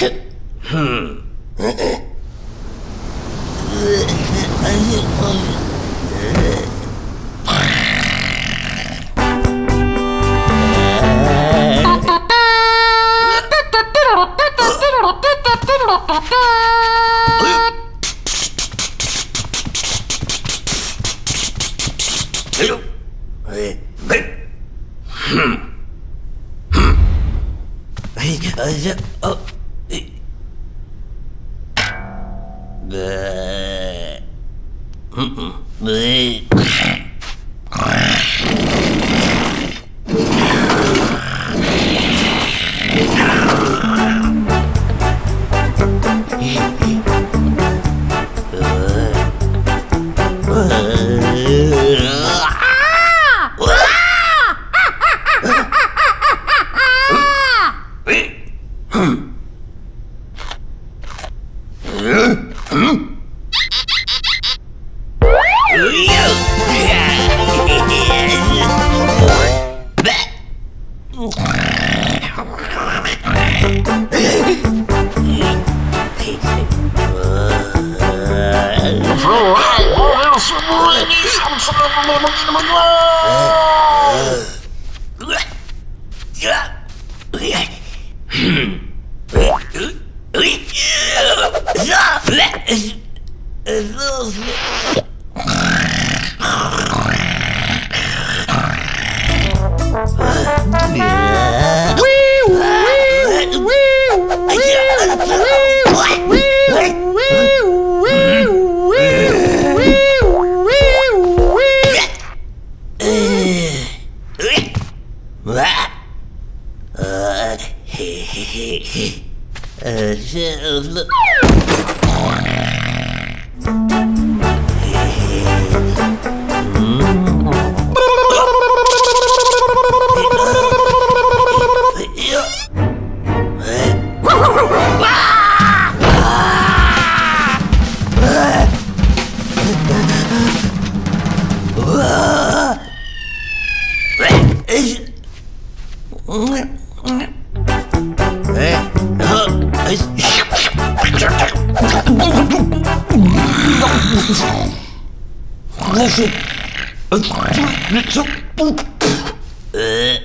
ふん。Hmm. Hmm. Hey, uh, uh, oh. Bleh. Mm-mm. Bleh. Oh, my God. Ich Euh...